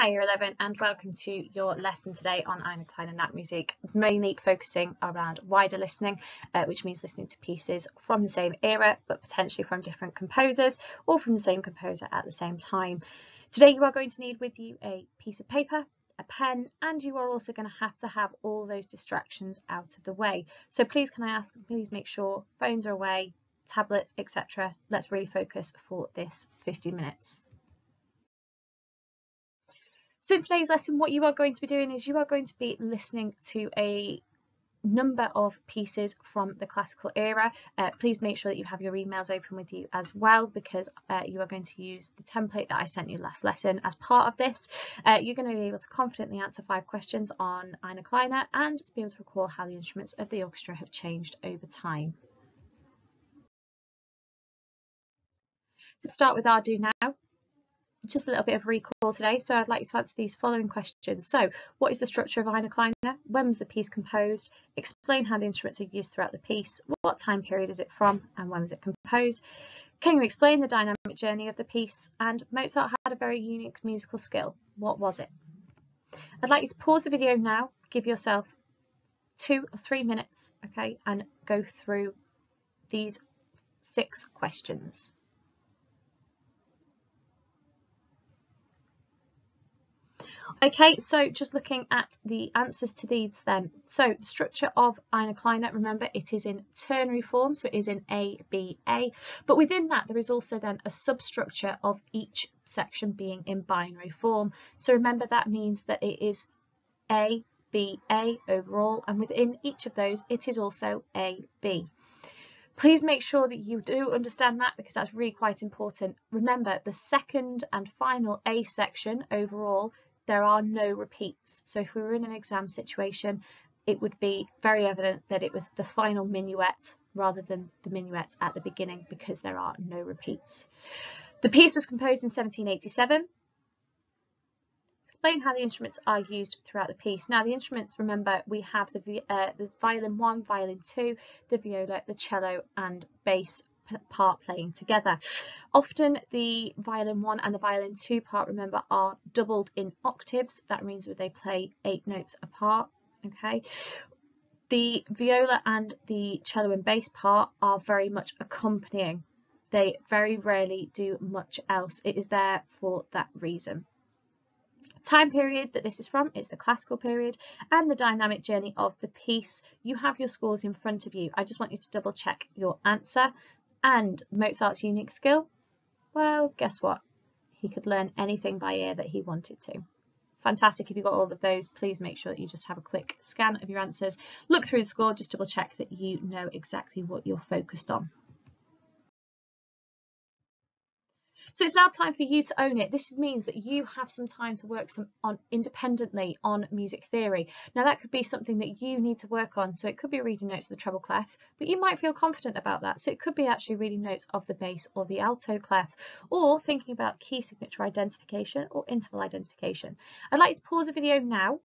Hi, Year 11, and welcome to your lesson today on Eine kleine music, mainly focusing around wider listening, uh, which means listening to pieces from the same era, but potentially from different composers or from the same composer at the same time. Today, you are going to need with you a piece of paper, a pen, and you are also going to have to have all those distractions out of the way. So please, can I ask, please make sure phones are away, tablets, etc. Let's really focus for this 50 minutes. So in today's lesson, what you are going to be doing is you are going to be listening to a number of pieces from the classical era. Uh, please make sure that you have your emails open with you as well because uh, you are going to use the template that I sent you last lesson as part of this. Uh, you're going to be able to confidently answer five questions on Eine Kleine and to be able to recall how the instruments of the orchestra have changed over time. To start with our do now, just a little bit of recall today. So I'd like you to answer these following questions. So what is the structure of Eine Kleine? When was the piece composed? Explain how the instruments are used throughout the piece. What time period is it from and when was it composed? Can you explain the dynamic journey of the piece? And Mozart had a very unique musical skill. What was it? I'd like you to pause the video now, give yourself two or three minutes, okay, and go through these six questions. Okay, so just looking at the answers to these then. So the structure of Eine Kleine, remember it is in ternary form, so it is in A, B, A. But within that, there is also then a substructure of each section being in binary form. So remember that means that it is A, B, A overall, and within each of those, it is also A, B. Please make sure that you do understand that because that's really quite important. Remember, the second and final A section overall there are no repeats. So if we were in an exam situation, it would be very evident that it was the final minuet rather than the minuet at the beginning because there are no repeats. The piece was composed in 1787. Explain how the instruments are used throughout the piece. Now the instruments, remember, we have the, uh, the violin 1, violin 2, the viola, the cello and bass part playing together. Often the violin one and the violin two part, remember, are doubled in octaves. That means they play eight notes apart. Okay. The viola and the cello and bass part are very much accompanying. They very rarely do much else. It is there for that reason time period that this is from is the classical period and the dynamic journey of the piece. You have your scores in front of you. I just want you to double check your answer and Mozart's unique skill? Well, guess what? He could learn anything by ear that he wanted to. Fantastic. If you got all of those, please make sure that you just have a quick scan of your answers. Look through the score, just double check that you know exactly what you're focused on. So it's now time for you to own it. This means that you have some time to work some on independently on music theory. Now that could be something that you need to work on. So it could be reading notes of the treble clef, but you might feel confident about that. So it could be actually reading notes of the bass or the alto clef, or thinking about key signature identification or interval identification. I'd like to pause the video now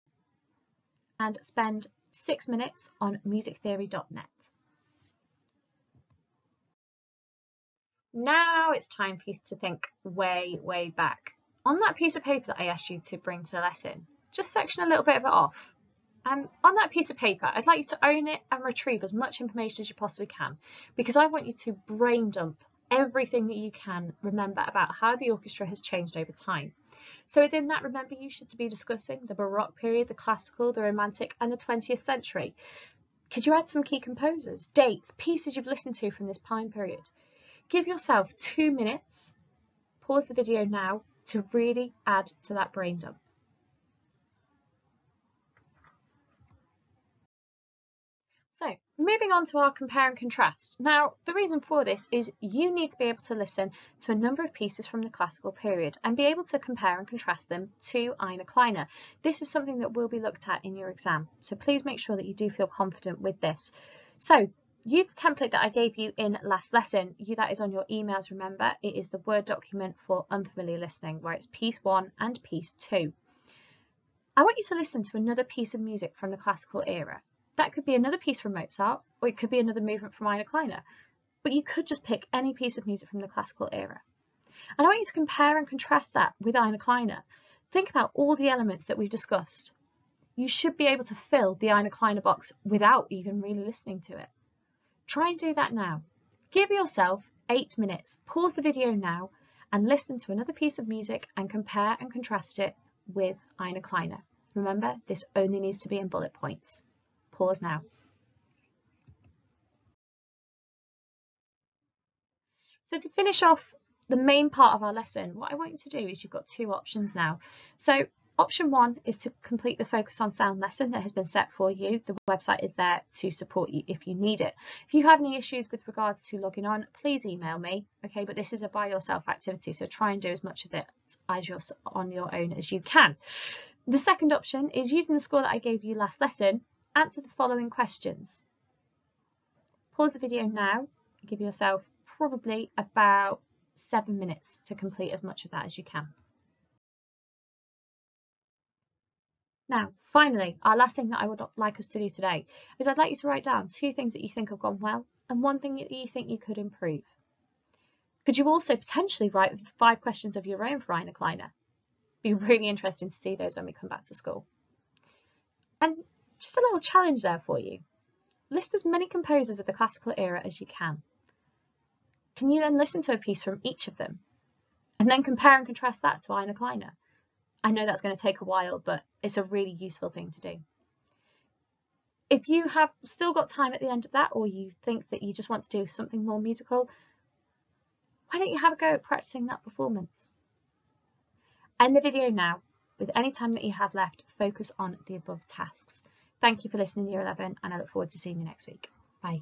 and spend six minutes on musictheory.net. Now it's time for you to think way, way back. On that piece of paper that I asked you to bring to the lesson, just section a little bit of it off. And on that piece of paper, I'd like you to own it and retrieve as much information as you possibly can, because I want you to brain dump everything that you can remember about how the orchestra has changed over time. So within that, remember you should be discussing the Baroque period, the classical, the romantic and the 20th century. Could you add some key composers, dates, pieces you've listened to from this time period? Give yourself two minutes, pause the video now to really add to that brain dump. So moving on to our compare and contrast. Now the reason for this is you need to be able to listen to a number of pieces from the classical period and be able to compare and contrast them to Eine Kleiner. This is something that will be looked at in your exam so please make sure that you do feel confident with this. So use the template that I gave you in last lesson. You that is on your emails, remember, it is the Word document for unfamiliar listening where it's piece one and piece two. I want you to listen to another piece of music from the classical era. That could be another piece from Mozart or it could be another movement from Eine Kleiner. but you could just pick any piece of music from the classical era. And I want you to compare and contrast that with Eine Kleiner. Think about all the elements that we've discussed. You should be able to fill the Eine Kleiner box without even really listening to it. Try and do that now. Give yourself eight minutes. Pause the video now and listen to another piece of music and compare and contrast it with Eine Kleine. Remember, this only needs to be in bullet points. Pause now. So to finish off the main part of our lesson, what I want you to do is you've got two options now. So Option one is to complete the Focus on Sound lesson that has been set for you. The website is there to support you if you need it. If you have any issues with regards to logging on, please email me, okay? But this is a by yourself activity, so try and do as much of it as you're on your own as you can. The second option is using the score that I gave you last lesson, answer the following questions. Pause the video now, give yourself probably about seven minutes to complete as much of that as you can. Now, finally, our last thing that I would like us to do today is I'd like you to write down two things that you think have gone well and one thing that you think you could improve. Could you also potentially write five questions of your own for Eine Kleine? Be really interesting to see those when we come back to school. And just a little challenge there for you. List as many composers of the classical era as you can. Can you then listen to a piece from each of them and then compare and contrast that to Eine Kleine? I know that's going to take a while, but it's a really useful thing to do. If you have still got time at the end of that, or you think that you just want to do something more musical, why don't you have a go at practicing that performance? End the video now. With any time that you have left, focus on the above tasks. Thank you for listening, Year 11, and I look forward to seeing you next week. Bye.